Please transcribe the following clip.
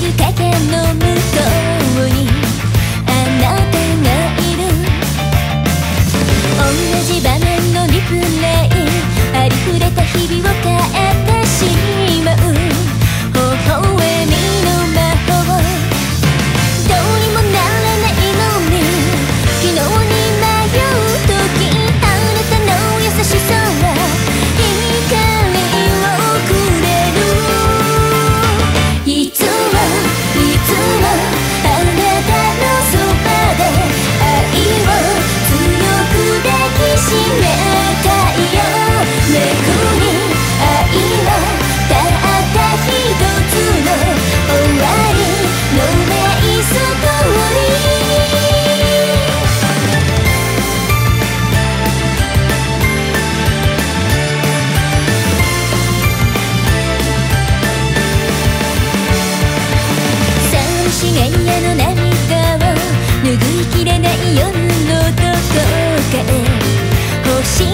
る向こうにあなたがいる。同じ場面のリプレイ。の涙を拭いきれない夜のどこかへ。星